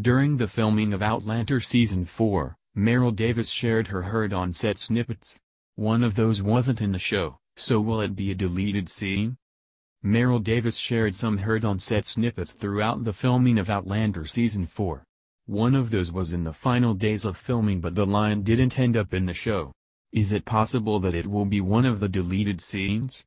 During the filming of Outlander Season 4, Maril Davis shared her heard on set snippets. One of those wasn't in the show, so will it be a deleted scene? Maril Davis shared some heard on set snippets throughout the filming of Outlander Season 4. One of those was in the final days of filming but the line didn't end up in the show. Is it possible that it will be one of the deleted scenes?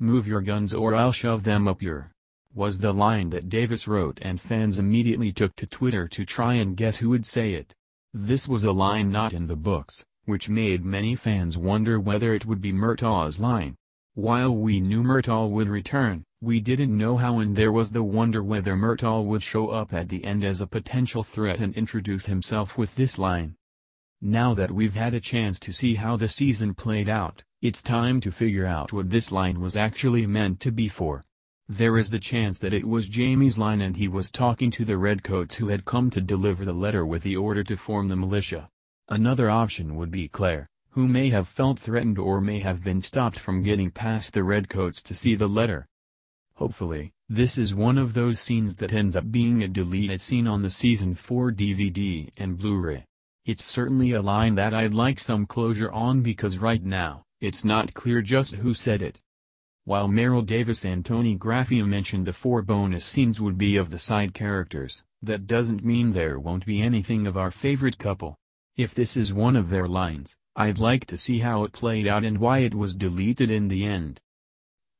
Move your guns or I'll shove them up your was the line that Davis wrote and fans immediately took to Twitter to try and guess who would say it. This was a line not in the books, which made many fans wonder whether it would be Murtagh's line. While we knew Murtagh would return, we didn't know how and there was the wonder whether Murtagh would show up at the end as a potential threat and introduce himself with this line. Now that we've had a chance to see how the season played out, it's time to figure out what this line was actually meant to be for. There is the chance that it was Jamie's line and he was talking to the redcoats who had come to deliver the letter with the order to form the militia. Another option would be Claire, who may have felt threatened or may have been stopped from getting past the redcoats to see the letter. Hopefully, this is one of those scenes that ends up being a deleted scene on the Season 4 DVD and Blu-ray. It's certainly a line that I'd like some closure on because right now, it's not clear just who said it. While Maril Davis and Toni Graphia mentioned the four bonus scenes would be of the side characters, that doesn't mean there won't be anything of our favorite couple. If this is one of their lines, I'd like to see how it played out and why it was deleted in the end.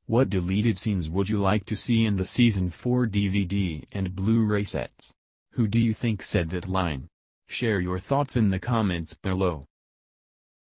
What deleted scenes would you like to see in the Season 4 DVD and Blu-ray sets? Who do you think said that line? Share your thoughts in the comments below.